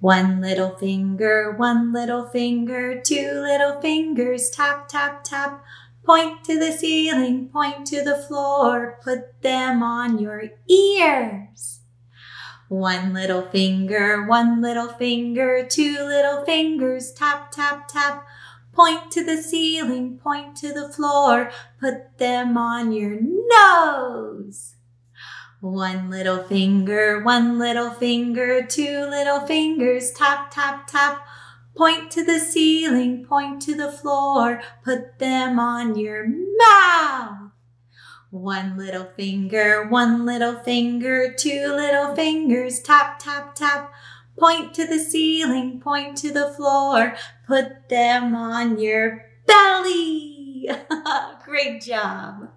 One little finger, one little finger, two little fingers, tap, tap, tap. Point to the ceiling, point to the floor, put them on your ears. One little finger, one little finger, two little fingers, tap, tap, tap. Point to the ceiling, point to the floor, put them on your nose. One little finger, one little finger, two little fingers, tap, tap, tap. Point to the ceiling, point to the floor, put them on your mouth. One little finger, one little finger, two little fingers, tap, tap, tap. Point to the ceiling, point to the floor, put them on your belly. Great job.